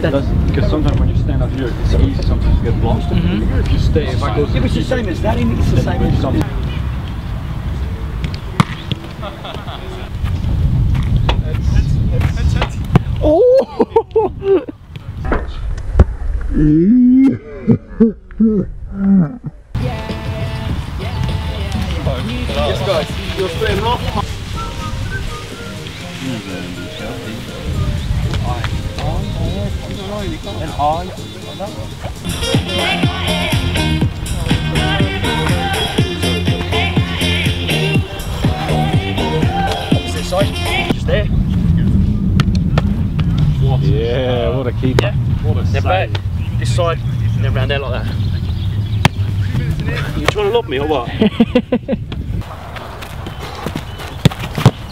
That's, because sometimes when you stand up here, it's easy sometimes to get lost. Mm-hmm. If you stay, if I go, Yeah, but it's the same as that, isn't it? It's the same as Something. Oh! Yes, guys. You're straight off. Opposite side. Just there. Yeah, what a keeper. What Then back. This side. And then round there like that. You trying to lob me or what?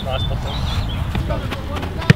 nice bottom.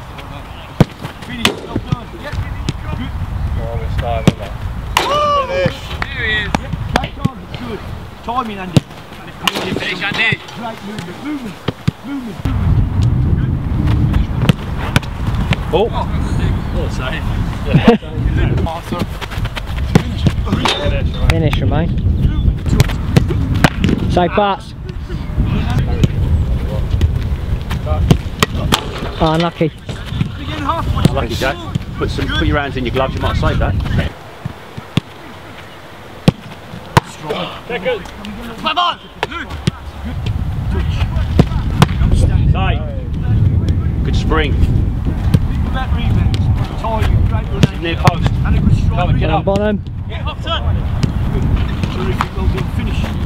Timing, Andy. Finish, Andy. Great movement, movement, movement. Oh. What say? Finish, Romain. Safe pass. Ah, oh, unlucky. Lucky Jack. Put some put your hands in your gloves, you might save that. Come on! Save. Good spring. Near post. Come on, get Get on up. bottom. Terrific, well done. Finish.